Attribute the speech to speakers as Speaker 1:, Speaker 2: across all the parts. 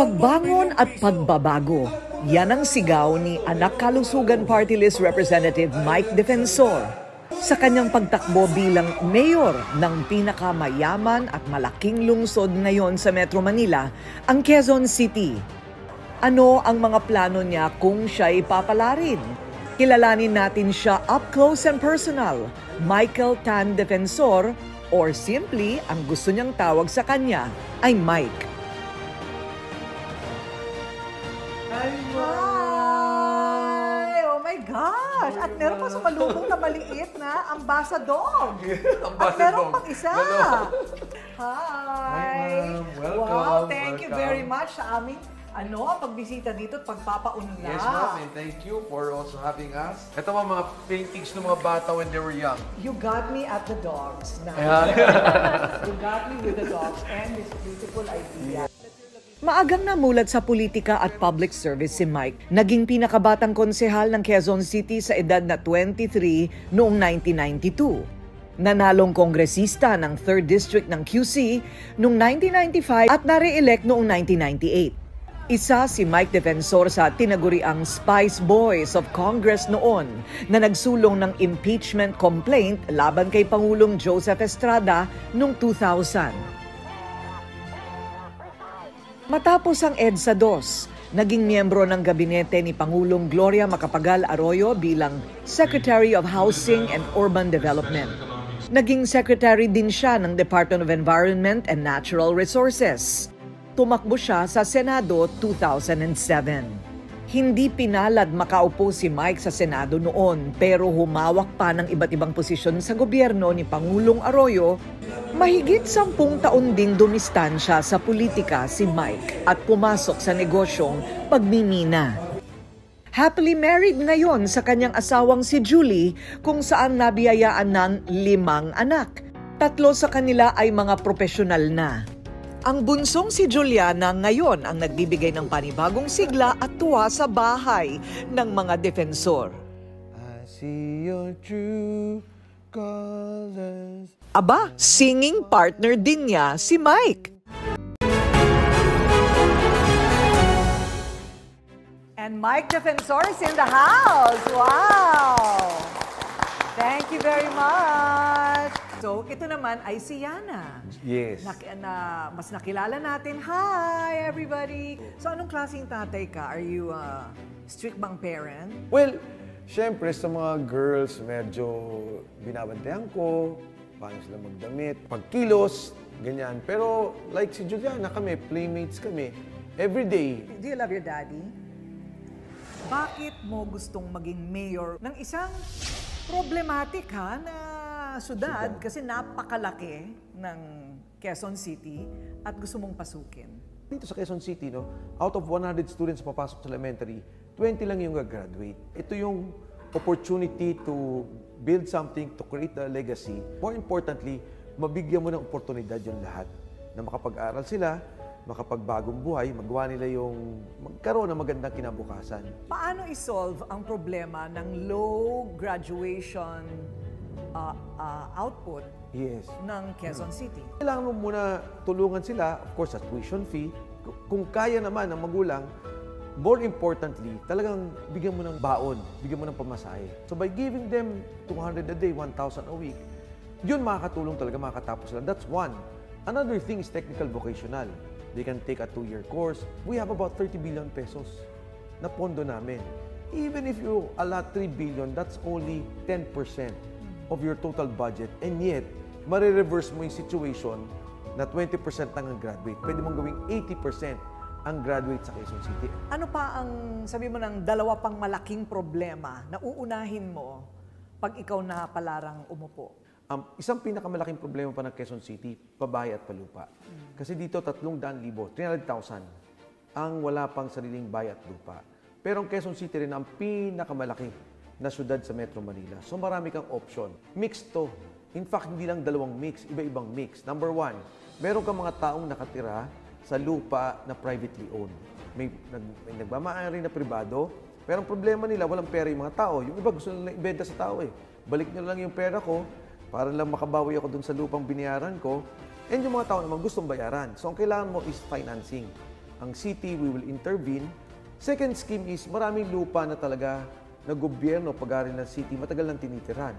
Speaker 1: Pagbangon at pagbabago. Yan ang sigaw ni Anak Kalusugan Party List Representative Mike Defensor sa kanyang pagtakbo bilang mayor ng pinakamayaman at malaking lungsod ngayon sa Metro Manila, ang Quezon City. Ano ang mga plano niya kung siya ipapalarin? Kilalanin natin siya up close and personal, Michael Tan Defensor, or simply ang gusto niyang tawag sa kanya ay Mike.
Speaker 2: Hi! Oh my gosh! At meron pa sa malubong na maliit na ambassador. At meron pang isa. Hi!
Speaker 3: Welcome,
Speaker 2: Wow, thank you very much sa aming ano, pagbisita dito at pagpapaunla.
Speaker 3: Yes, ma'am, and thank you for also having us. Ito mga mga paintings ng mga bata when they were young.
Speaker 2: You got me at the dogs. Now. you got me with the dogs and this beautiful idea.
Speaker 1: Maagang namulat sa politika at public service si Mike. Naging pinakabatang konsehal ng Quezon City sa edad na 23 noong 1992. Nanalong kongresista ng 3rd District ng QC noong 1995 at nare-elect noong 1998. Isa si Mike Defensor sa tinaguriang Spice Boys of Congress noon na nagsulong ng impeachment complaint laban kay Pangulong Joseph Estrada noong 2000. Matapos ang EDSA 2, naging miyembro ng gabinete ni Pangulong Gloria Macapagal Arroyo bilang Secretary of Housing and Urban Development. Naging secretary din siya ng Department of Environment and Natural Resources. Tumakbo siya sa Senado 2007. Hindi pinalad makaupo si Mike sa Senado noon pero humawak pa ng iba't ibang posisyon sa gobyerno ni Pangulong Arroyo. Mahigit sampung taon ding dumistansya sa politika si Mike at pumasok sa negosyong pagmimina. Happily married ngayon sa kanyang asawang si Julie kung saan nabiyayaan ng limang anak. Tatlo sa kanila ay mga profesional na. Ang bunsong si Juliana ngayon ang nagbibigay ng panibagong sigla at tuwa sa bahay ng mga defensor.
Speaker 3: I see your true colors.
Speaker 1: Aba, singing partner din niya si Mike.
Speaker 2: And Mike Defensor is in the house. Wow! Thank you very much. So, ito naman ay si Yana.
Speaker 3: Yes.
Speaker 2: Na, na, mas nakilala natin. Hi, everybody! So, anong klaseng tatay ka? Are you a strict bang parent?
Speaker 3: Well, syempre sa mga girls, medyo binabantayan ko, paano sila magdamit, pagkilos, ganyan. Pero like si Juliana kami, playmates kami, every day.
Speaker 2: Do you love your daddy? Bakit mo gustong maging mayor ng isang problematic ha na syudad kasi napakalaki ng Quezon City at gusto mong pasukin?
Speaker 3: Dito sa Quezon City, no, out of 100 students papasok sa elementary, 20 lang yung gagraduate. Ito yung opportunity to build something, to create a legacy. More importantly, mabigyan mo ng oportunidad yung lahat na makapag-aral sila, makapagbagong buhay, magawa nila yung magkaroon ng magandang kinabukasan.
Speaker 2: Paano isolve ang problema ng low graduation uh, uh, output
Speaker 3: Yes.
Speaker 2: ng Quezon City?
Speaker 3: Kailangan mo muna tulungan sila, of course, sa tuition fee. Kung kaya naman ng magulang, more importantly, talagang bigyan mo ng baon, bigyan mo ng pamasahe. So by giving them 200 a day, 1,000 a week, yun makakatulong talaga, makakatapos sila. That's one. Another thing is technical vocational. They can take a two-year course. We have about 30 billion pesos na pondo namin. Even if you allot 3 billion, that's only 10% of your total budget. And yet, marireverse mo yung situation na 20% lang ang graduate. Pwede mong gawing 80% ang graduate sa Quezon City.
Speaker 2: Ano pa ang sabi mo ng dalawa pang malaking problema na uunahin mo pag ikaw na palarang umupo?
Speaker 3: Um, isang pinakamalaking problema pa ng Quezon City, pabahay at palupa. Kasi dito, 300,000, 300,000 ang wala pang sariling bahay at lupa. Pero ang Quezon City rin ang pinakamalaki na syudad sa Metro Manila. So marami kang option. Mixed to. In fact, hindi lang dalawang mix, iba-ibang mix. Number one, meron kang mga taong nakatira sa lupa na privately owned. May, nag, may nagmamaari na pribado, pero ang problema nila, walang pera yung mga tao. Yung iba gusto nila ibenta sa tao eh. Balik nyo lang yung pera ko para lang makabawi ako dun sa lupang binayaran ko. And yung mga tao naman gustong bayaran. So ang kailangan mo is financing. ang city, we will intervene. Second scheme is maraming lupa na talaga na gobyerno, pag-ari ng city, matagal nang tinitiran.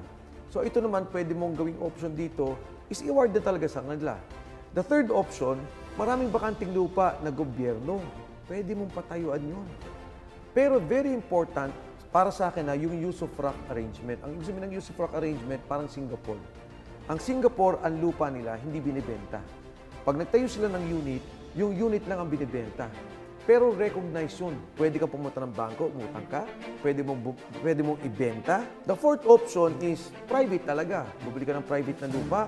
Speaker 3: So ito naman, pwede mong gawing option dito is i-award na talaga sa kanila. The third option, maraming bakanting lupa na gobyerno. Pwede mong patayuan yun. Pero very important, para sa akin na yung use of rock arrangement. Ang ibig ng use of rock arrangement, parang Singapore. Ang Singapore, ang lupa nila, hindi binibenta. Pag nagtayo sila ng unit, yung unit lang ang binibenta. Pero recognize yun. Pwede ka pumunta ng bangko, umutang ka. Pwede mong, pwede mong ibenta. The fourth option is private talaga. Bumili ka ng private na lupa,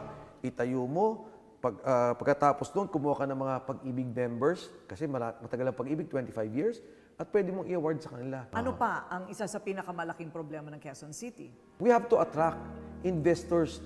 Speaker 3: itayo mo. Pag, ah, pagkatapos doon, kumuha ka ng mga pag-ibig members. Kasi matagal ang pag-ibig, 25 years. At pwede mong i-award sa kanila.
Speaker 2: Ano pa ang isa sa pinakamalaking problema ng Quezon City?
Speaker 3: We have to attract investors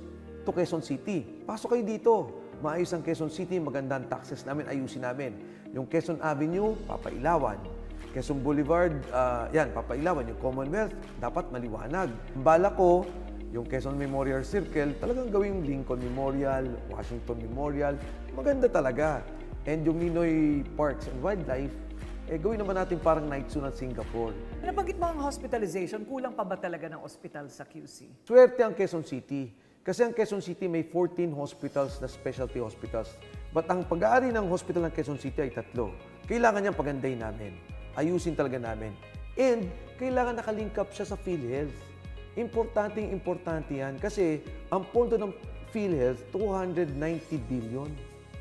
Speaker 3: to Quezon City. Pasok kayo dito. Maayos ang Quezon City, maganda ang taxes namin, ayusin namin. Yung Quezon Avenue, papailawan. Quezon Boulevard, ah, yan, papailawan. Yung Commonwealth, dapat maliwanag. Bala ko, yung Quezon Memorial Circle, talagang gawing Lincoln Memorial, Washington Memorial. Maganda talaga. And yung Ninoy Parks and Wildlife, eh gawin naman natin parang night zoo ng Singapore.
Speaker 2: Nabanggit mo ang hospitalization, kulang pa ba talaga ng ospital sa QC?
Speaker 3: Swerte ang Quezon City. Kasi ang Quezon City may 14 hospitals na specialty hospitals. But ang pag-aari ng hospital ng Quezon City ay tatlo. Kailangan niyang pagandahin namin. Ayusin talaga namin. And kailangan nakalink up siya sa PhilHealth. Importanteng importante yan kasi ang pondo ng PhilHealth, 290 billion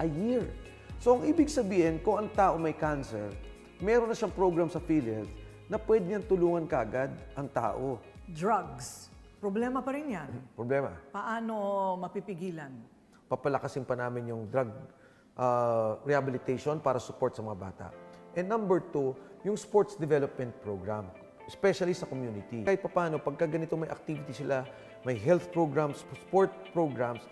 Speaker 3: a year. So ang ibig sabihin, kung ang tao may cancer, meron na siyang program sa PhilHealth na pwede niyang tulungan kagad ang tao.
Speaker 2: Drugs. Problema pa rin yan.
Speaker 3: Problema.
Speaker 2: Paano mapipigilan?
Speaker 3: papalakasin pa namin yung drug uh, rehabilitation para support sa mga bata. And number two, yung sports development program, especially sa community. Kahit paano, pagka ganito may activity sila, may health programs, sport programs,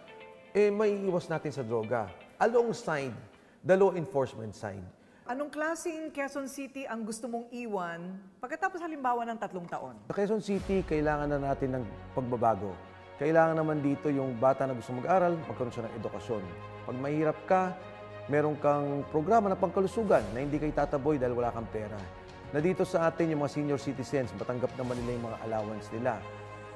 Speaker 3: eh may iwas natin sa droga. Alongside the law enforcement side.
Speaker 2: Anong klaseng Quezon City ang gusto mong iwan pagkatapos halimbawa ng tatlong taon?
Speaker 3: Sa Quezon City, kailangan na natin ng pagbabago. Kailangan naman dito yung bata na gusto mag-aral, magkaroon siya ng edukasyon. Pag mahirap ka, meron kang programa na pangkalusugan na hindi kayo tataboy dahil wala kang pera. Na dito sa atin yung mga senior citizens, matanggap naman nila yung mga allowance nila.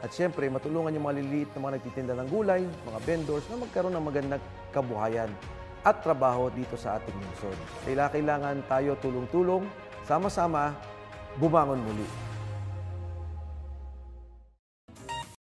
Speaker 3: At siyempre, matulungan yung mga liliit na mga nagtitinda ng gulay, mga vendors na magkaroon ng magandang kabuhayan at trabaho dito sa ating lungsod. Kailangan tayo tulong-tulong, sama-sama, bumangon muli.